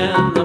and